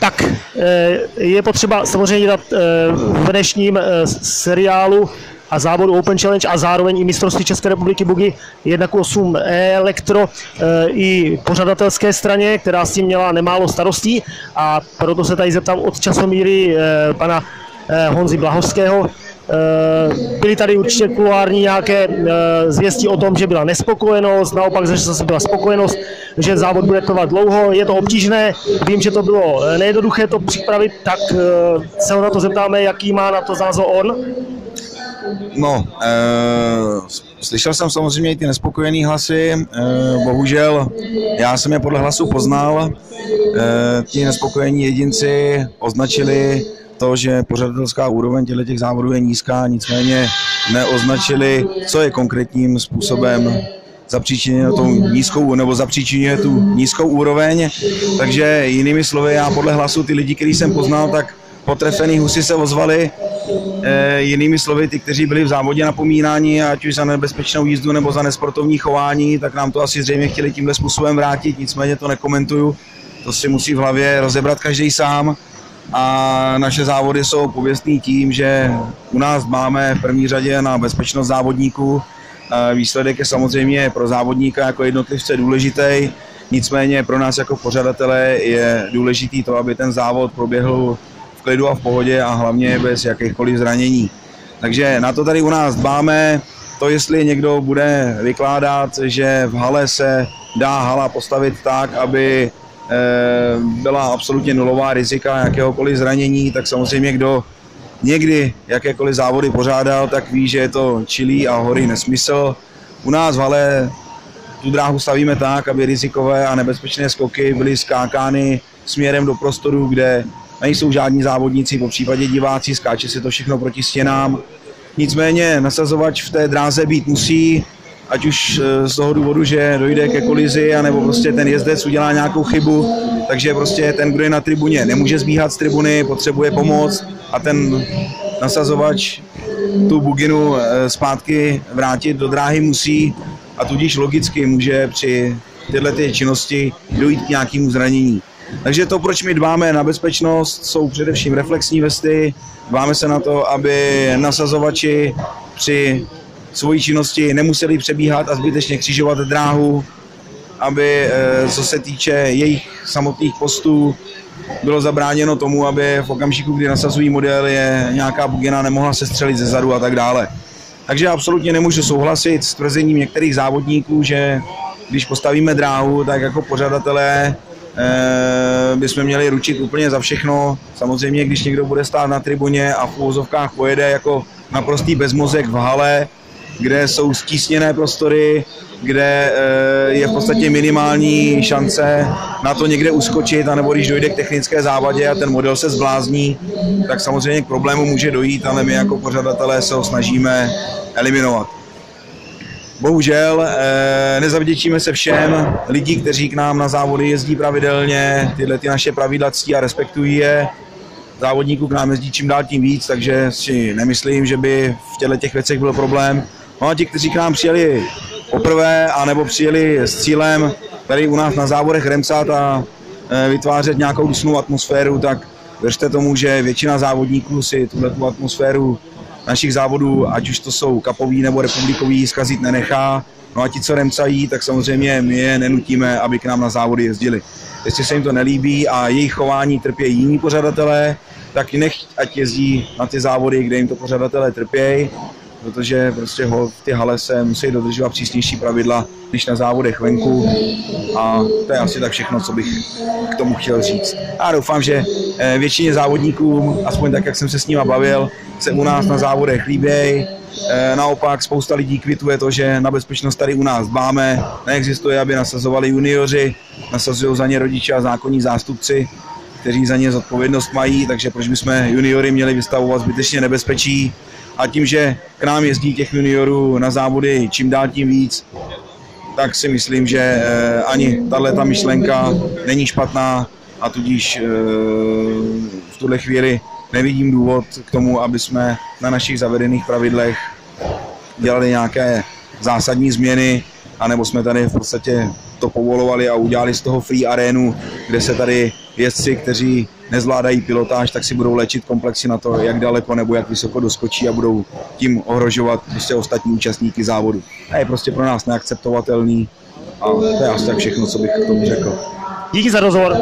Tak je potřeba samozřejmě dát v dnešním seriálu a závodu Open Challenge a zároveň i mistrovství České republiky Bugy 1.8 Elektro i pořadatelské straně, která s tím měla nemálo starostí. A proto se tady zeptám od časomíry pana Honzy Blahovského, Eh, byly tady určitě kuloární nějaké eh, zvěsti o tom, že byla nespokojenost, naopak že zase byla spokojenost, že závod bude trvat dlouho, je to obtížné, vím, že to bylo eh, nejednoduché to připravit, tak se ho na to zeptáme, jaký má na to názor on. No, e, slyšel jsem samozřejmě i ty nespokojené hlasy, e, bohužel já jsem je podle hlasu poznal, e, ti nespokojení jedinci označili to, že pořadatelská úroveň těchto těch závodů je nízká, nicméně neoznačili, co je konkrétním způsobem zapříčinuje tou nízkou, nebo zapříčinuje tu nízkou úroveň. Takže jinými slovy, já podle hlasu ty lidi, který jsem poznal, tak potrefený husy se ozvali. E, jinými slovy, ty, kteří byli v závodě napomínání, ať už za nebezpečnou jízdu nebo za nesportovní chování, tak nám to asi zřejmě chtěli tímhle způsobem vrátit, nicméně to nekomentuju. To si musí v hlavě rozebrat každý sám a naše závody jsou pověstný tím, že u nás máme v první řadě na bezpečnost závodníků. Výsledek je samozřejmě pro závodníka jako jednotlivce důležitý, nicméně pro nás jako pořadatele je důležitý to, aby ten závod proběhl v klidu a v pohodě a hlavně bez jakýchkoliv zranění. Takže na to tady u nás dbáme. To, jestli někdo bude vykládat, že v hale se dá hala postavit tak, aby byla absolutně nulová rizika jakéhokoliv zranění, tak samozřejmě kdo někdy jakékoliv závody pořádal, tak ví, že je to čilý a hory nesmysl. U nás v hale tu dráhu stavíme tak, aby rizikové a nebezpečné skoky byly skákány směrem do prostoru, kde nejsou žádní závodníci, po případě diváci, skáče se to všechno proti stěnám. Nicméně nasazovač v té dráze být musí, ať už eh, z toho důvodu, že dojde ke kolizi, anebo prostě ten jezdec udělá nějakou chybu, takže prostě ten, kdo je na tribuně, nemůže zbíhat z tribuny, potřebuje pomoc a ten nasazovač tu buginu eh, zpátky vrátit do dráhy musí a tudíž logicky může při tyhle ty činnosti dojít k nějakému zranění. Takže to, proč my dbáme na bezpečnost, jsou především reflexní vesty, dbáme se na to, aby nasazovači při svojí činnosti nemuseli přebíhat a zbytečně křižovat dráhu, aby eh, co se týče jejich samotných postů, bylo zabráněno tomu, aby v okamžiku, kdy nasazují modely, je nějaká bugina nemohla se střelit ze zadu a tak dále. Takže absolutně nemůžu souhlasit s tvrzením některých závodníků, že když postavíme dráhu, tak jako pořadatelé e, bychom měli ručit úplně za všechno. Samozřejmě, když někdo bude stát na tribuně a v úvozovkách pojede jako naprostý bezmozek v hale, kde jsou stísněné prostory, kde eh, je v podstatě minimální šance na to někde uskočit, anebo když dojde k technické závadě a ten model se zblázní, tak samozřejmě k problému může dojít, ale my jako pořadatelé se ho snažíme eliminovat. Bohužel eh, nezavděčíme se všem lidí, kteří k nám na závody jezdí pravidelně, tyhle ty naše pravidla ctí a respektují je. Závodníků k nám jezdí čím dál tím víc, takže si nemyslím, že by v těchto těch věcech byl problém. No a ti, kteří k nám přijeli poprvé, anebo přijeli s cílem tady u nás na závodech remcat a e, vytvářet nějakou dusnou atmosféru, tak věřte tomu, že většina závodníků si tuhle atmosféru našich závodů, ať už to jsou kapový nebo republikový, zkazit nenechá. No a ti, co remcají, tak samozřejmě my je nenutíme, aby k nám na závody jezdili. Jestli se jim to nelíbí a jejich chování trpějí jiní pořadatelé, tak nech, ať jezdí na ty závody, kde jim to pořadatelé trpějí protože prostě ho, v ty hale se musí dodržovat přísnější pravidla než na závodech venku a to je asi tak všechno, co bych k tomu chtěl říct. A doufám, že eh, většině závodníků, aspoň tak, jak jsem se s nimi bavil, se u nás na závodech líbějí. Eh, naopak spousta lidí kvituje to, že na bezpečnost tady u nás dbáme. Neexistuje, aby nasazovali junioři, nasazují za ně rodiče a zákonní zástupci, kteří za ně zodpovědnost mají, takže proč bychom juniory měli vystavovat zbytečně nebezpečí a tím, že k nám jezdí těch juniorů na závody čím dál tím víc, tak si myslím, že eh, ani tahle ta myšlenka není špatná a tudíž eh, v tuhle chvíli nevidím důvod k tomu, aby jsme na našich zavedených pravidlech dělali nějaké zásadní změny, anebo jsme tady v podstatě to povolovali a udělali z toho free arénu, kde se tady jezdci, kteří nezvládají pilotáž, tak si budou léčit komplexy na to, jak daleko nebo jak vysoko doskočí a budou tím ohrožovat prostě ostatní účastníky závodu. A je prostě pro nás neakceptovatelný a to je asi tak všechno, co bych k tomu řekl. Díky za rozhovor.